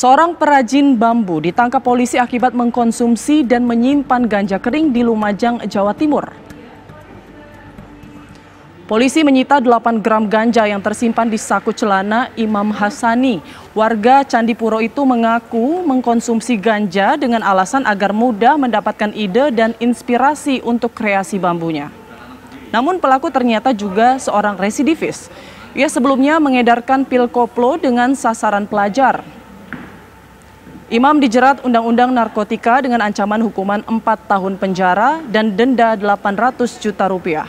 Seorang perajin bambu ditangkap polisi akibat mengkonsumsi dan menyimpan ganja kering di Lumajang, Jawa Timur. Polisi menyita 8 gram ganja yang tersimpan di saku celana Imam Hasani. Warga Candipuro itu mengaku mengkonsumsi ganja dengan alasan agar mudah mendapatkan ide dan inspirasi untuk kreasi bambunya. Namun pelaku ternyata juga seorang residivis. Ia sebelumnya mengedarkan pil koplo dengan sasaran pelajar. Imam dijerat Undang-Undang Narkotika dengan ancaman hukuman 4 tahun penjara dan denda 800 juta rupiah.